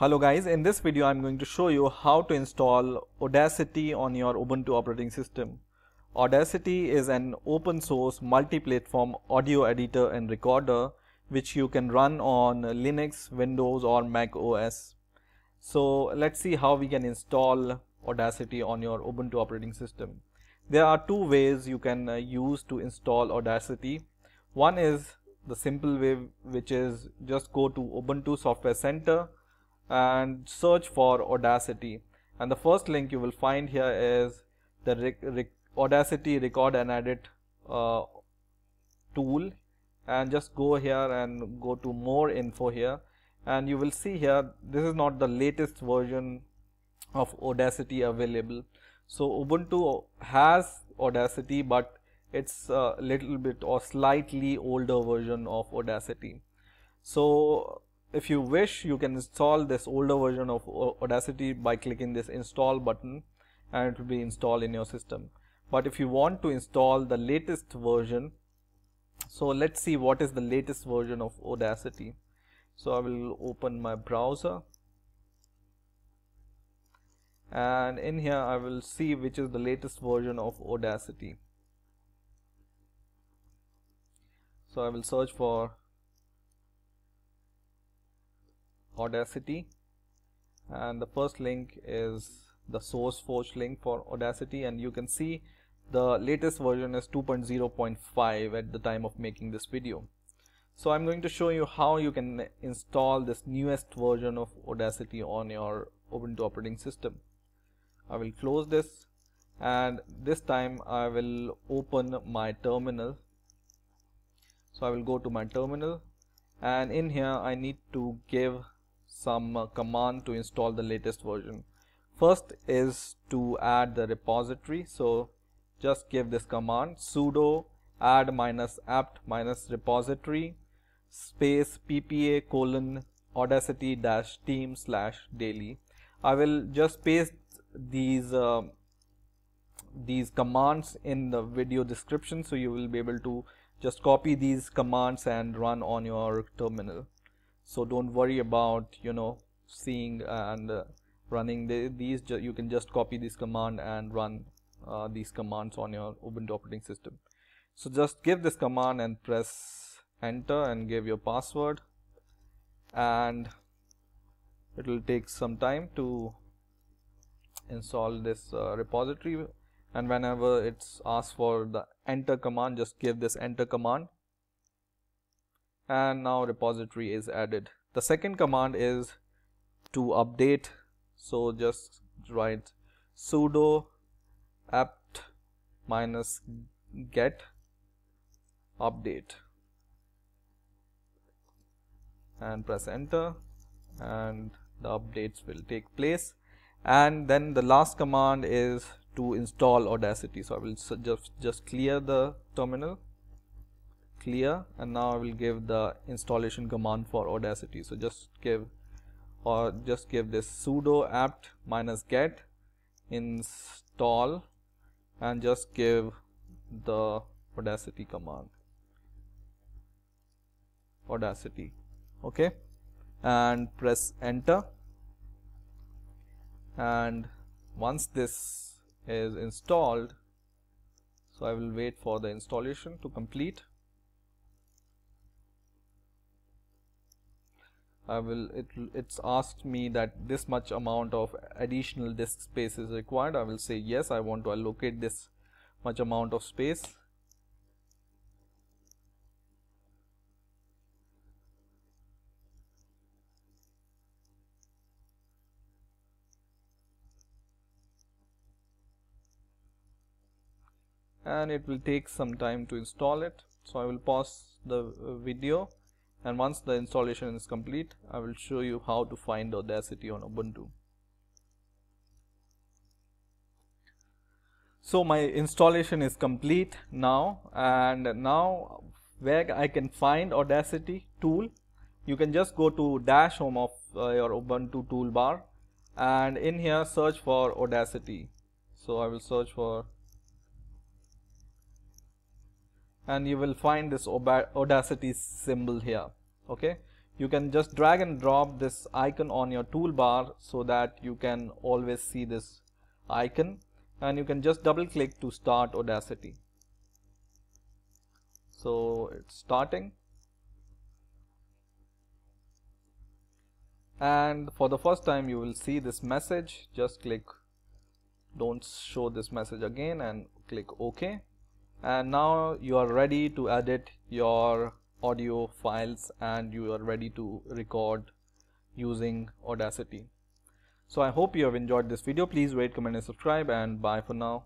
Hello guys, in this video I'm going to show you how to install Audacity on your Ubuntu operating system. Audacity is an open source multi-platform audio editor and recorder which you can run on Linux, Windows or Mac OS. So let's see how we can install Audacity on your Ubuntu operating system. There are two ways you can uh, use to install Audacity. One is the simple way which is just go to Ubuntu Software Center and search for Audacity. And the first link you will find here is the Audacity record and edit uh, tool. And just go here and go to more info here. And you will see here this is not the latest version of Audacity available. So Ubuntu has Audacity but it's a little bit or slightly older version of Audacity. So if you wish you can install this older version of Audacity by clicking this install button and it will be installed in your system. But if you want to install the latest version so let's see what is the latest version of Audacity. So I will open my browser. And in here I will see which is the latest version of Audacity. So I will search for Audacity and the first link is the SourceForge link for Audacity and you can see the latest version is 2.0.5 at the time of making this video. So I'm going to show you how you can install this newest version of Audacity on your Ubuntu operating system. I will close this and this time I will open my terminal. So I will go to my terminal and in here I need to give some uh, command to install the latest version. First is to add the repository. So just give this command sudo add minus apt minus repository space ppa colon audacity dash team slash daily. I will just paste these uh, these commands in the video description so you will be able to just copy these commands and run on your terminal so don't worry about you know seeing and uh, running the, these you can just copy this command and run uh, these commands on your Ubuntu operating system. So just give this command and press enter and give your password. And it will take some time to install this uh, repository. And whenever it's asked for the enter command just give this enter command and now repository is added. The second command is to update. So just write sudo apt minus get update. And press enter and the updates will take place. And then the last command is to install audacity. So i will just just clear the terminal clear and now I will give the installation command for Audacity. So just give or just give this sudo apt minus get install and just give the Audacity command. Audacity. Okay? And press enter. And once this is installed so I will wait for the installation to complete I will it it's asked me that this much amount of additional disk space is required. I will say yes I want to allocate this much amount of space. And it will take some time to install it. So I will pause the uh, video and once the installation is complete I will show you how to find Audacity on Ubuntu. So my installation is complete now and now where I can find Audacity tool you can just go to dash home of uh, your Ubuntu toolbar and in here search for Audacity. So I will search for and you will find this audacity symbol here okay? You can just drag and drop this icon on your toolbar so that you can always see this icon and you can just double click to start Audacity. So it's starting. And for the first time you will see this message. Just click don't show this message again and click OK and now you are ready to edit your audio files and you are ready to record using Audacity. So I hope you have enjoyed this video. Please rate, comment and subscribe and bye for now.